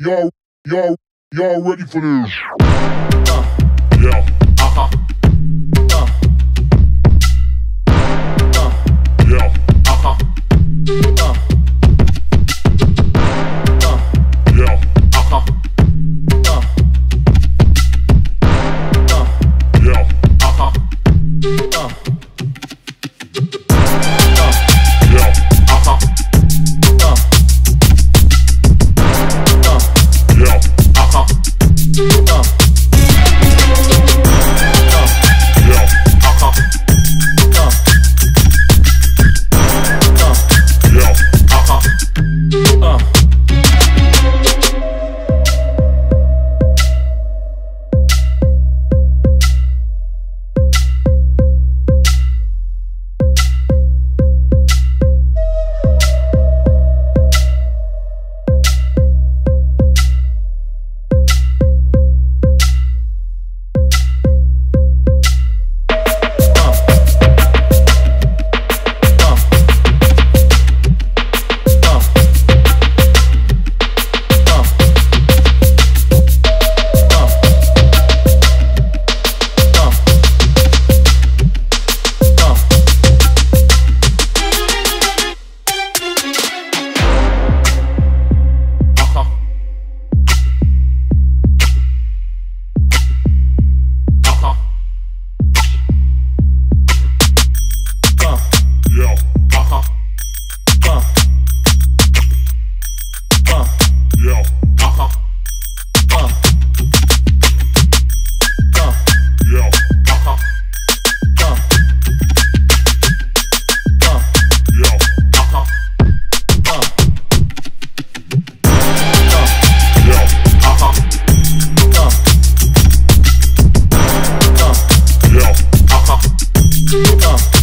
Y'all, y'all, y'all ready for this? Uh, yeah. Uh-huh. Uh. Uh. Yeah. Uh-huh. Uh. Uh. Come.